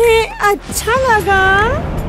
तुम्हें अच्छा लगा।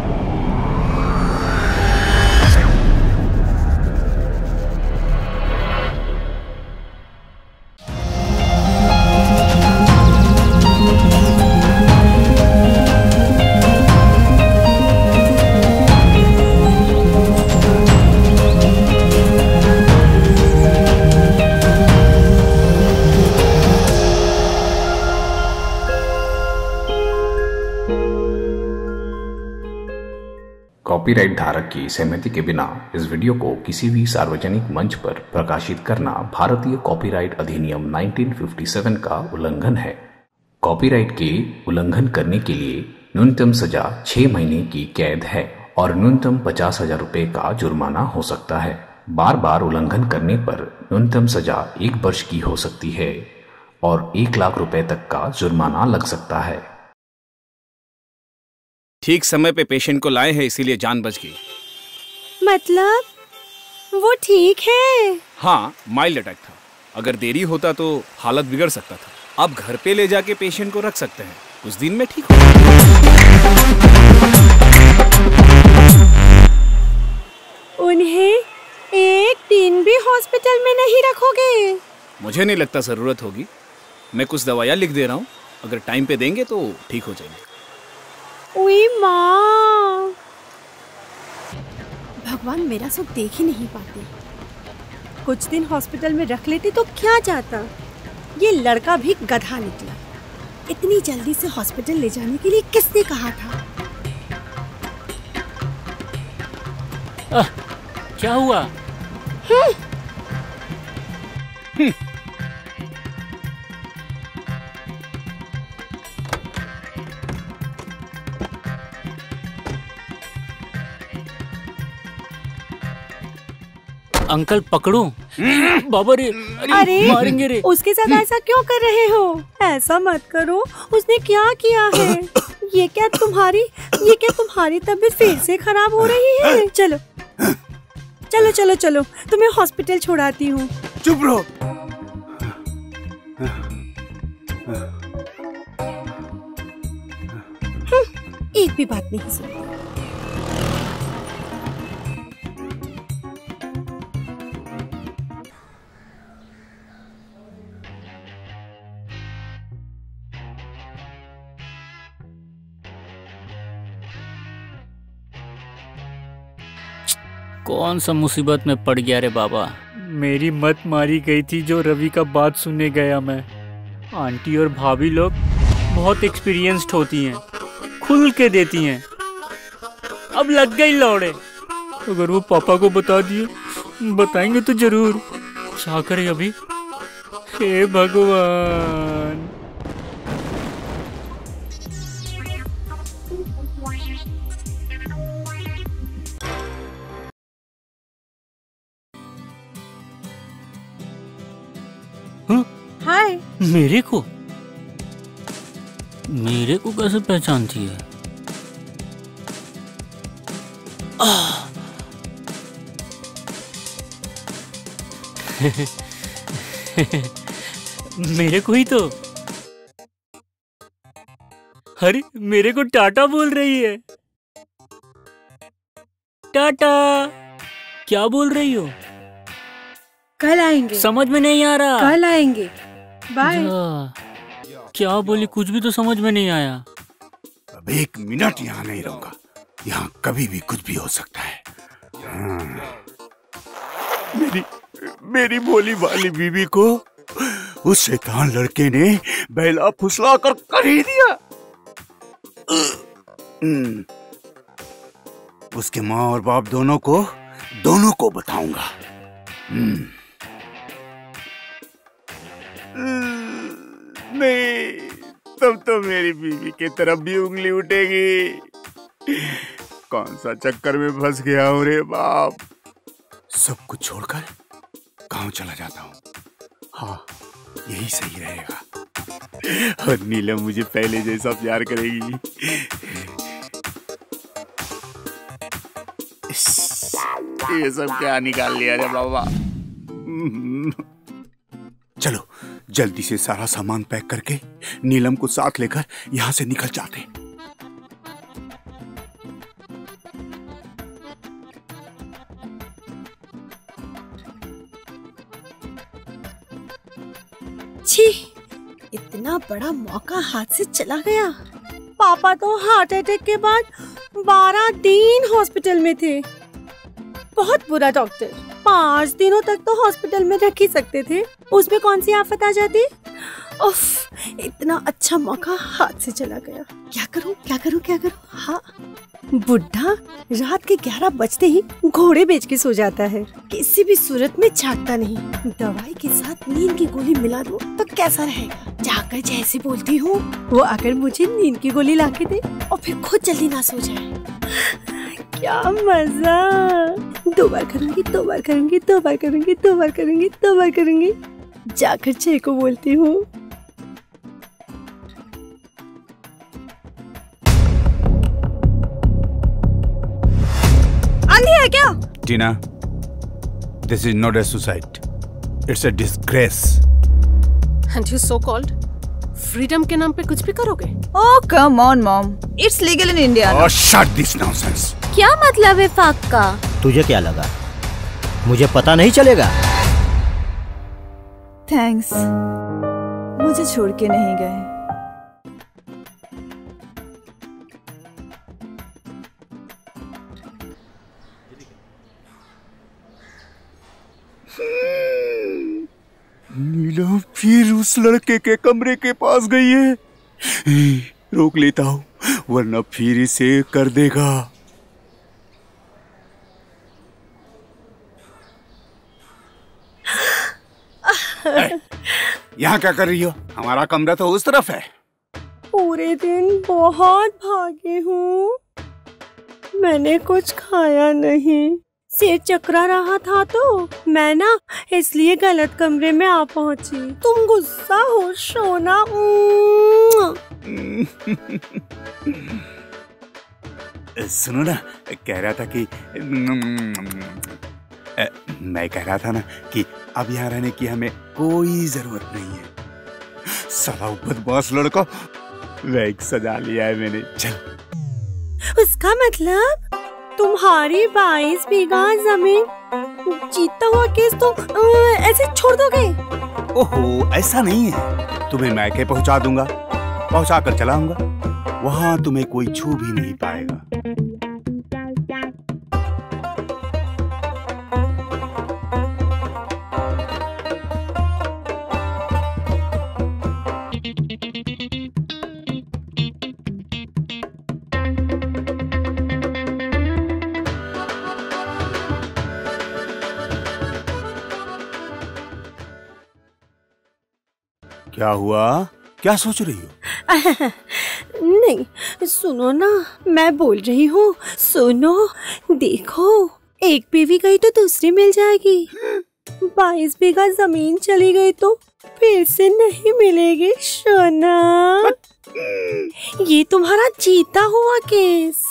कॉपीराइट धारक की सहमति के बिना इस वीडियो को किसी भी सार्वजनिक मंच पर प्रकाशित करना भारतीय कॉपीराइट अधिनियम 1957 का उल्लंघन है। कॉपीराइट के उल्लंघन करने के लिए न्यूनतम सजा छह महीने की कैद है और न्यूनतम पचास हज़ार रूपए का जुर्माना हो सकता है। बार बार उल्लंघन करने पर न्यूनतम सजा एक वर्ष की हो सकती है और एक लाख रुपए तक का जुर्माना लग सकता है। ठीक समय पे पेशेंट को लाए हैं इसीलिए जान बच गई मतलब? वो ठीक है। हाँ माइल्ड अटैक था। अगर देरी होता तो हालत बिगड़ सकता था। अब घर पे ले जाके पेशेंट को रख सकते हैं। कुछ दिन में ठीक हो उन्हें एक दिन भी हॉस्पिटल में नहीं रखोगे? मुझे नहीं लगता ज़रूरत होगी। मैं कुछ दवाइयाँ लिख दे रहा हूँ। अगर टाइम पे देंगे तो ठीक हो जाएँगे। उई माँ। भगवान मेरा सब देख ही नहीं पाते। कुछ दिन हॉस्पिटल में रख लेती तो क्या जाता? ये लड़का भी गधा निकला। इतनी जल्दी से हॉस्पिटल ले जाने के लिए किसने कहा था? आ, क्या हुआ? अंकल पकड़ू। बाबा रे अरे मारेंगे रे। उसके साथ ऐसा क्यों कर रहे हो? ऐसा मत करो उसने क्या किया है? ये क्या तुम्हारी ये क्या तुम्हारी तबीयत फिर से खराब हो रही है? चलो चलो चलो चलो तुम्हें हॉस्पिटल छोड़ाती हूँ। चुप रहो। एक भी बात नहीं सुनी। कौन सा मुसीबत में पड़ गया रे बाबा? मेरी मत मारी गई थी जो रवि का बात सुनने गया मैं। आंटी और भाभी लोग बहुत एक्सपीरियंस्ड होती हैं, खुल के देती हैं। अब लग गई लौड़े। अगर वो पापा को बता दिए, बताएँगे तो ज़रूर। क्या करें अभी? हे भगवान। मेरे को? मेरे को कैसे पहचानती है? मेरे को ही तो। अरे मेरे को टाटा बोल रही है। टाटा क्या बोल रही हो? कल आएँगे। समझ में नहीं आ रहा। कल आएँगे। बाय क्या बोली कुछ भी तो समझ में नहीं आया अब एक मिनट यहाँ नहीं रहूँगा यहाँ कभी भी कुछ भी हो सकता है हाँ। मेरी मेरी भोली वाली बीवी को उस शैतान लड़के ने बैला फुसला कर कर ही दिया हम्म। उसके माँ और बाप दोनों को दोनों को बताऊँगा हम्म। नहीं तब तो मेरी बीवी की तरफ़ भी उंगली उठेगी। कौन सा चक्कर में फंस गया हूँ रे बाप। सब कुछ छोड़कर गाँव चला जाता हूँ। हाँ यही सही रहेगा। और नीलम मुझे पहले जैसा प्यार करेगी। ये सब क्या निकाल लिया रे बाबा? जल्दी से सारा सामान पैक करके नीलम को साथ लेकर यहाँ से निकल जाते। छी, इतना बड़ा मौका हाथ से चला गया। पापा तो हार्ट अटैक के बाद बारह दिन हॉस्पिटल में थे। बहुत बुरा डॉक्टर। पाँच दिनों तक तो हॉस्पिटल में रख ही सकते थे। उसमें कौन सी आफत आ जाती? उफ, इतना अच्छा मौका हाथ से चला गया। क्या करूँ क्या करूँ क्या करूँ? हाँ बुढ़ा रात के ग्यारह बजते ही घोड़े बेच के सो जाता है। किसी भी सूरत में छाटता नहीं। दवाई के साथ नींद की गोली मिला दो तो कैसा रहेगा? जाकर जैसे बोलती हूँ, वो अगर मुझे नींद की गोली ला के दे और फिर खुद जल्दी ना सो जाए। क्या मज़ा! दो बार करूँगी दो बार करूँगी दो बार करूँगी दो बार करूँगी दो बार करूँगी जाकर जय को बोलती हूँ आंधी है क्या Tina this is not a suicide it's a disgrace. And you so called freedom के नाम पे कुछ भी करोगे Oh, come on, mom. It's legal in India. Oh, shut this nonsense. क्या मतलब है फाक का तुझे क्या लगा? मुझे पता नहीं चलेगा। थैंक्स मुझे छोड़ के नहीं गए। नीलम फिर उस लड़के के कमरे के पास गई है। रोक लेता हूँ वरना फिर इसे कर देगा। यहाँ क्या कर रही हो? हमारा कमरा तो उस तरफ़ है। पूरे दिन बहुत भागी हूँ। मैंने कुछ खाया नहीं। सिर चकरा रहा था तो मैं ना इसलिए गलत कमरे में आ पहुँची। तुम गुस्सा हो सोना। सुनो ना कह रहा था कि अ, मैं कह रहा था ना कि अब यहाँ रहने की हमें कोई ज़रूरत नहीं है। साला वो बदमाश लड़का वैग सजा लिया है मैंने। चल। उसका मतलब? तुम्हारी बाईस बीघा ज़मीन जीता हुआ केस तो ऐसे छोड़ दोगे? ओहो ऐसा नहीं है। तुम्हें मैके पहुँचा दूँगा पहुँचा कर चलाऊँगा। वहाँ तुम्हें कोई छू भी नहीं पाएगा। क्या हुआ? क्या सोच रही हो? नहीं सुनो ना मैं बोल रही हूँ सुनो देखो एक बीवी गई तो दूसरी मिल जाएगी। बाईस बीघा ज़मीन चली गई तो फिर से नहीं मिलेगी सोना ये तुम्हारा जीता हुआ केस।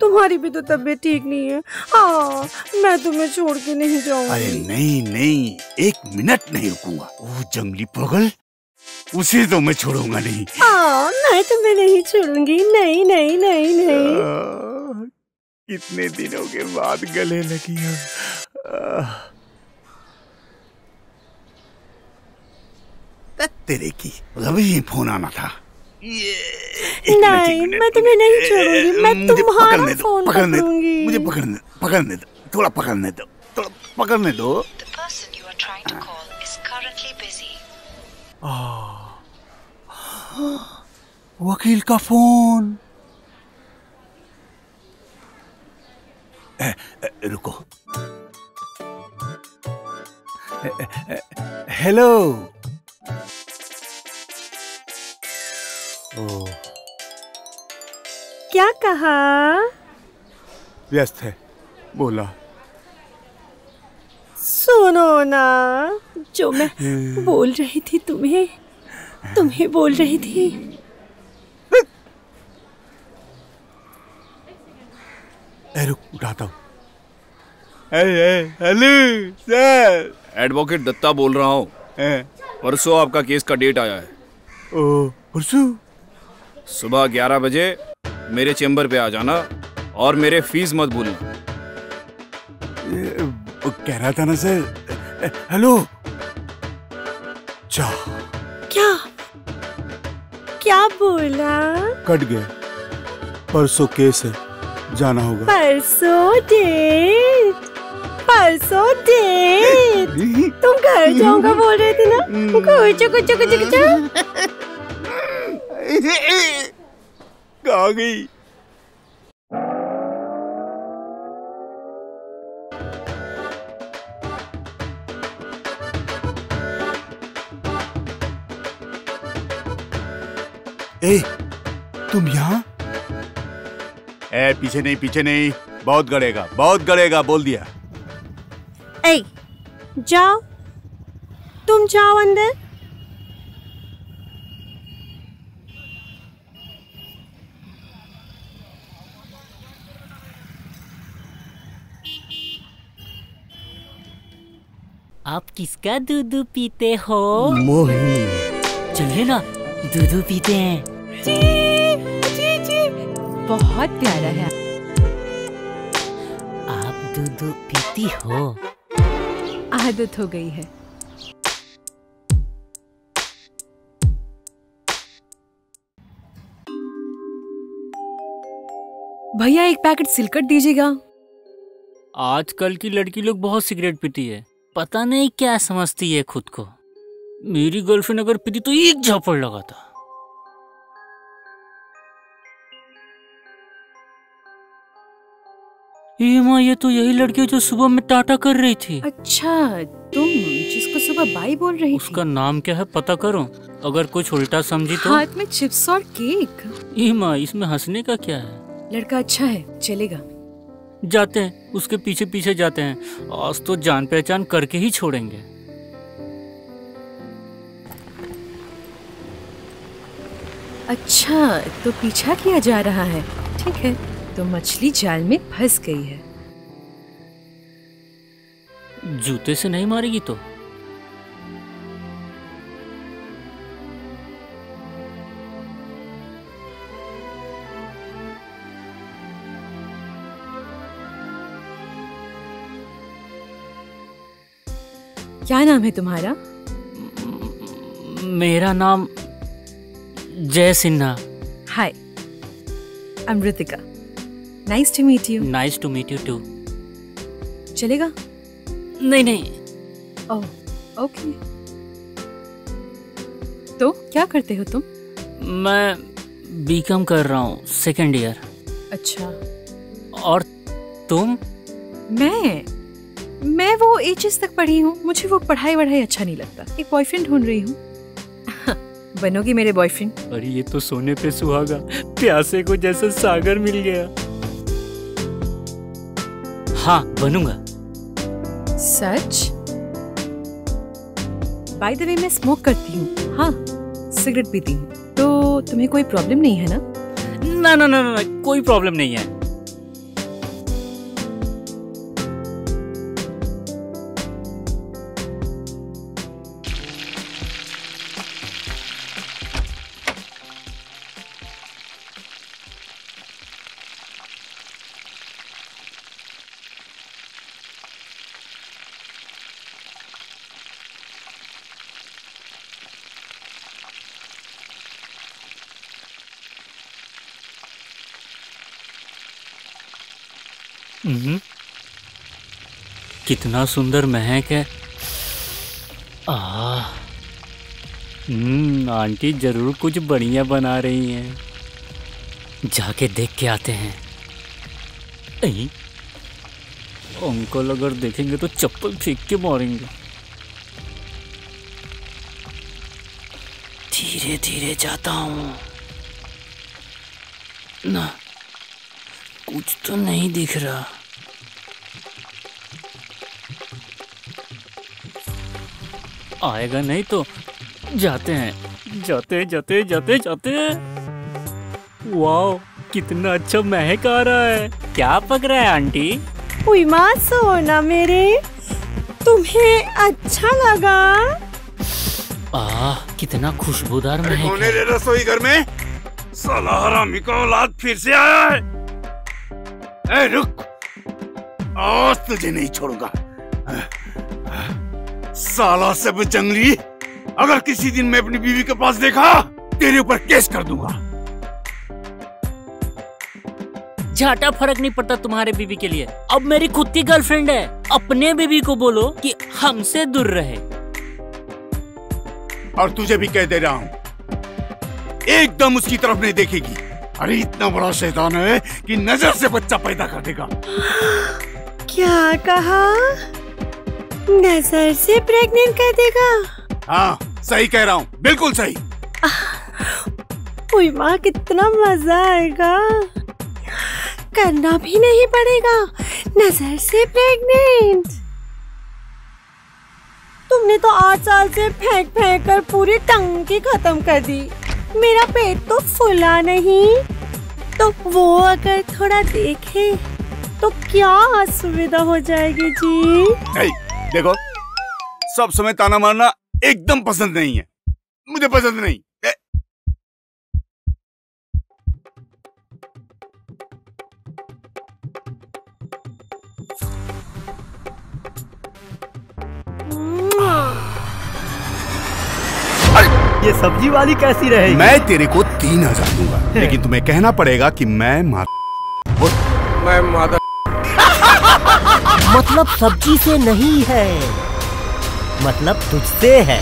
तुम्हारी भी तो तबीयत ठीक नहीं है। हाँ मैं तुम्हें छोड़ के नहीं अरे नहीं नहीं एक मिनट नहीं रुकूँगा। वो जंगली पगल उसे तो मैं छोड़ूँगा नहीं। हाँ मैं तुम्हें नहीं छोड़ूँगी। नहीं नहीं नहीं नहीं। कितने दिनों के बाद गले लगी हो। तेरे की अभी फ़ोन आना था। नहीं मैं तुम्हें नहीं छोड़ूँगी मैं तुम्हारा फ़ोन पकड़ने दो, पकड़ूँगी मुझे पकड़ने पकड़ने दो थोड़ा पकड़ने दो थोड़ा पकड़ने दो। Busy. वकील का फ़ोन। ए, ए, रुको। हेलो। क्या कहा? व्यस्त है बोला। सुनो ना जो मैं बोल रही थी तुम्हें तुम्हें बोल रही थी। रुक उठाता हूँ। Hello sir. एडवोकेट दत्ता बोल रहा हूँ। परसों आपका केस का डेट आया है। ओ परसों? सुबह 11 बजे मेरे चेंबर पे आ जाना और मेरे फ़ीस मत भूलना। कह रहा था ना सर हेलो। जा। क्या? क्या बोला? कट गए परसों केस है जाना होगा। परसों डेट। परसों डेट। तुम घर जाऊँगा बोल रहे थे ना? कुछ कुछ कुछ कुछ। आ गई। ए तुम यहाँ? ए पीछे नहीं पीछे नहीं। बहुत गड़ेगा बहुत गड़ेगा बोल दिया। ए जाओ। तुम जाओ अंदर। आप किसका दूध पीते हो? मोहिनी। चलिए ना दूध पीते हैं। बहुत प्यारा है। आप दूध पीती हो? आदत हो गई है। भैया एक पैकेट सिलकट दीजिएगा। आजकल की लड़की लोग बहुत सिगरेट पीती है। पता नहीं क्या समझती है खुद को। मेरी गर्लफ्रेंड अगर पीती तो एक झापड़ लगा था ये माँ ये तो यही लड़की है जो सुबह में टाटा कर रही थी। अच्छा तुम जिसको सुबह बाई बोल रही उसका नाम क्या है पता करो। अगर कुछ उल्टा समझी तो। हाथ में चिप्स और केक। ये माँ इसमें हंसने का क्या है? लड़का अच्छा है चलेगा। जाते हैं उसके पीछे पीछे जाते हैं। आज तो जान पहचान करके ही छोड़ेंगे। अच्छा तो पीछा किया जा रहा है। ठीक है तो मछली जाल में फंस गई है। जूते से नहीं मारेगी तो? क्या नाम है तुम्हारा? मेरा नाम Jay Sinha. Hi I am Ritika nice to meet you nice to meet you too चलेगा? नहीं नहीं। ओह ओके तो क्या करते हो तुम? मैं बीकॉम कर रहा हूँ सेकेंड ईयर अच्छा। और तुम? मैं? मैं वो एचएस तक पढ़ी हूँ मुझे वो पढ़ाई वढ़ाई अच्छा नहीं लगता। एक बॉयफ्रेंड ढूंढ रही हूँ। बनोगी मेरे बॉयफ्रेंड अरे ये तो सोने पे सुहागा। प्यासे को जैसा सागर मिल गया। हाँ बनूँगा। सच? बाय द वे मैं स्मोक करती हूँ। हाँ सिगरेट पीती हूँ। तो तुम्हें कोई प्रॉब्लम नहीं है ना? ना ना ना ना कोई प्रॉब्लम नहीं है। कितना सुंदर महक है। हम्म आंटी ज़रूर कुछ बढ़िया बना रही हैं। जाके देख के आते हैं। अंकल अगर देखेंगे तो चप्पल फेंक के मारेंगे। धीरे धीरे जाता हूँ। ना। कुछ तो नहीं दिख रहा। आएगा नहीं तो जाते हैं। जाते जाते जाते जाते। वाह कितना अच्छा महक आ रहा है। क्या पक रहा है आंटी? हुई माँ सोना मेरे। तुम्हें अच्छा लगा। आ कितना खुशबूदार महक कौन है रसोई घर में? साला हरामी का औलाद फिर से आया है। ए रुक। आज तुझे नहीं छोड़ूँगा। साला सब जंगली अगर किसी दिन मैं अपनी बीवी के पास देखा तेरे ऊपर केस कर दूँगा। झाटा फ़र्क नहीं पड़ता तुम्हारे बीवी के लिए। अब मेरी खुद की गर्लफ्रेंड है। अपने बीबी को बोलो कि हमसे दूर रहे। और तुझे भी कह दे रहा हूँ एकदम उसकी तरफ़ नहीं देखेगी। अरे इतना बड़ा शैतान है कि नज़र से बच्चा पैदा कर देगा। क्या कहा? नज़र से प्रेग्नेंट कर देगा? हाँ सही कह रहा हूँ बिल्कुल सही। ओए माँ कितना मज़ा आएगा। करना भी नहीं पड़ेगा। नज़र से प्रेग्नेंट। तुमने तो आठ साल से फेंक फेंक कर पूरी टंकी खत्म कर दी। मेरा पेट तो फुला नहीं। तो वो अगर थोड़ा देखे तो क्या असुविधा हो जाएगी जी? ए, देखो सब समय ताना मारना एकदम पसंद नहीं है। मुझे पसंद नहीं। ये सब्ज़ी वाली कैसी रहे मैं तेरे को तीन हज़ार दूँगा लेकिन तुम्हें कहना पड़ेगा कि मैं माता मैं माता मतलब सब्ज़ी से नहीं है मतलब तुझसे है।